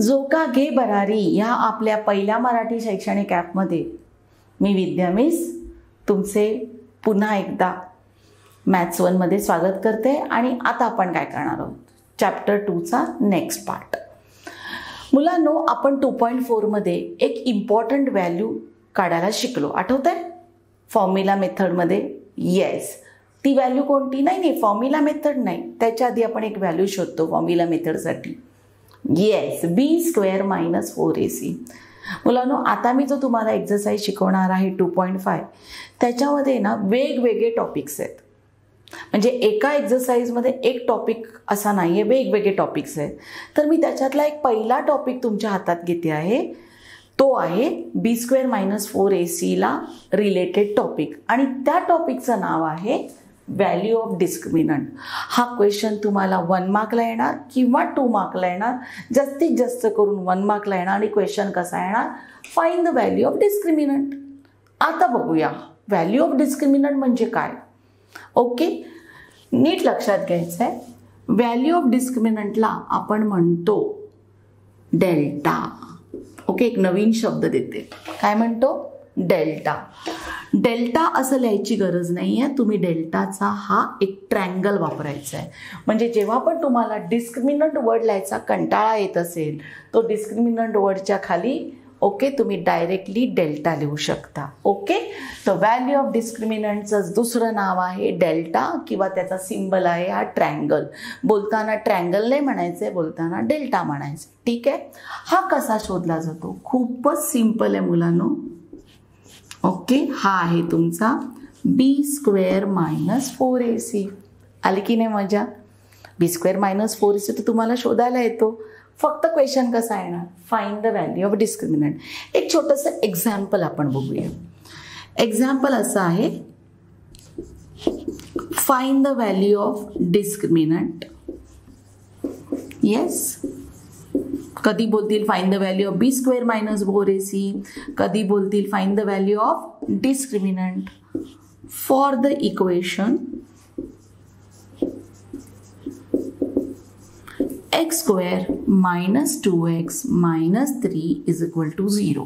जो का घे बरारी या आपल्या पहिल्या मराठी शैक्षणिक ॲपमध्ये. मी विद्या मिस तुमचे पुन्हा एकदा मॅथ्स वनमध्ये स्वागत करते आणि आता आपण काय करणार आहोत? चॅप्टर टूचा नेक्स्ट पार्ट मुलांनो आपण टू पॉईंट फोरमध्ये एक इम्पॉर्टंट व्हॅल्यू काढायला शिकलो. आठवत आहे फॉर्म्युला मेथडमध्ये येस ती व्हॅल्यू कोणती? नाही नाही फॉर्म्युला मेथड नाही. त्याच्या आधी आपण एक व्हॅल्यू शोधतो formula मेथडसाठी yes B square minus four A C मुलांनो आता मी जो तुम्हाला एक्झरसाईज शिकवणार आहे टू पॉईंट फाय त्याच्यामध्ये ना वेगवेगळे टॉपिक्स आहेत. म्हणजे एका एक्झरसाईजमध्ये एक टॉपिक असा नाही आहे वेगवेगळे टॉपिक्स आहेत. तर मी त्याच्यातला एक पहिला टॉपिक तुमच्या हातात घेते आहे. तो आहे B square minus four A सीला रिलेटेड टॉपिक आणि त्या टॉपिकचं नाव आहे व्हॅल्यू ऑफ डिस्क्रिमिनंट हा क्वेश्चन तुम्हाला वन मार्कला येणार किंवा टू मार्कला येणार? जास्तीत जास्त करून वन मार्कला येणार आणि क्वेश्चन कसा येणार? Find the value of discriminant आता बघूया. व्हॅल्यू ऑफ डिस्क्रिमिनंट म्हणजे काय? ओके नीट लक्षात घ्यायचं आहे व्हॅल्यू ऑफ डिस्क्रिमिनंटला आपण म्हणतो डेल्टा ओके एक नवीन शब्द देते. काय म्हणतो? डेल्टा डेल्टा असं लिहायची गरज नाही आहे तुम्ही डेल्टाचा हा एक ट्रँगल वापरायचा आहे म्हणजे जेव्हा पण तुम्हाला डिस्क्रिमिनंट वर्ड लिहायचा कंटाळा येत असेल तो डिस्क्रिमिनंट वर्डच्या खाली ओके तुम्ही डायरेक्टली डेल्टा लिहू शकता. ओके? तर व्हॅल्यू ऑफ डिस्क्रिमिनंटचं दुसरं नाव आहे डेल्टा किंवा त्याचा सिम्बल आहे हा ट्रँगल. बोलताना ट्रँगल नाही म्हणायचं आहे बोलताना डेल्टा म्हणायचं ठीक? आहे हा कसा शोधला जातो? खूपच सिंपल आहे मुलांनो. ओके हा आहे तुमचा B square minus four A C आली की नाही मजा? B square minus four A C तर तुम्हाला शोधायला येतो. फक्त क्वेश्चन कसा येणार? Find the value of discriminant एक छोटंसं एक्झाम्पल आपण बघूया. एक्झाम्पल असं आहे find the value of discriminant yes कधी बोलतील find the value of B square minus four A C कधी बोलतील find the value of discriminant for the equation X square minus two X minus three is equal to zero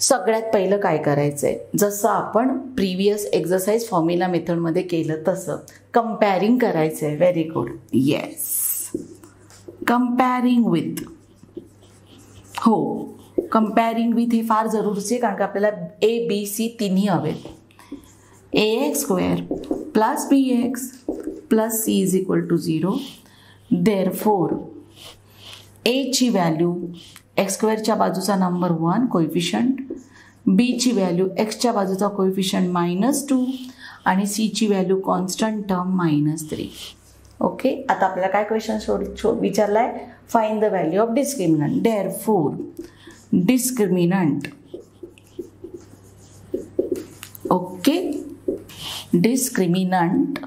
सगळ्यात पहिलं काय करायचं आहे जसं आपण प्रिव्हियस एक्झरसाइज फॉर्म्युला मेथडमध्ये केलं तसं. कम्पॅरिंग करायचं आहे very good yes comparing with हो कम्पॅरिंग विथ हे फार जरुरीचे कारण की आपल्याला ए बी सी तिन्ही हवेत A X square plus B X plus C is equal to zero therefore एची व्हॅल्यू एक्स स्क्वेअरच्या बाजूचा नंबर वन कोइफिशंट बीची व्हॅल्यू एक्सच्या बाजूचा कोइफिशंट मायनस टू आणि सीची value constant term minus three okay आता आपल्याला काय क्वेश्चन शोध शो विचारला आहे find the value of discriminant therefore discriminant okay discriminant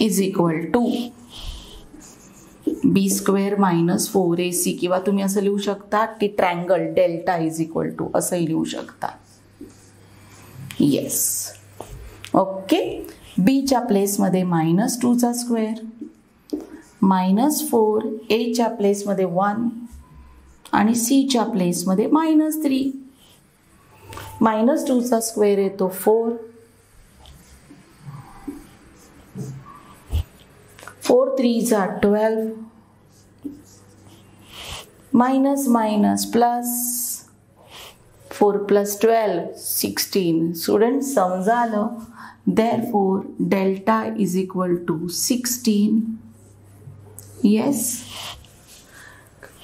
is equal to B square minus four A C किंवा तुम्ही लिहू शकता की triangle delta is equal to असंही लिहू शकता. येस ओके बीच्या प्लेसमध्ये मायनस टूचा स्क्वेअर मायनस फोर एच्या प्लेसमध्ये वन आणि सीच्या प्लेसमध्ये मायनस थ्री मायनस टूचा स्क्वेअर येतो four four थ्रीचा twelve minus minus plus four plus twelve sixteen student समजालं आलं four delta is equal to sixteen yes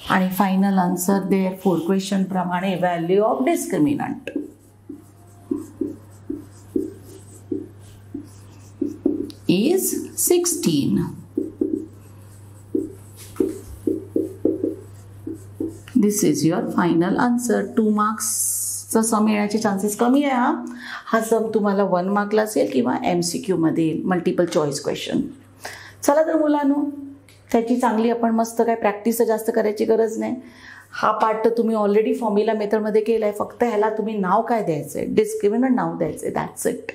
आणि final answer therefore question प्रमाणे value of discriminant is 16. This is your final answer. Two मार्क्सचा सम येण्याचे chances कमी आहे हा हा सम तुम्हाला one मार्कला असेल किंवा एम सी क्यूमध्ये येईल मल्टिपल चॉईस क्वेश्चन चला तर मुलांनो त्याची चांगली आपण मस्त काय प्रॅक्टिस जास्त करायची गरज नाही. हा पार्ट तर तुम्ही ऑलरेडी फॉर्म्युला मेथडमध्ये केला आहे फक्त ह्याला तुम्ही नाव काय द्यायचं आहे डिस्क्रिमिनंट नाव द्यायचं आहे दॅट्स इट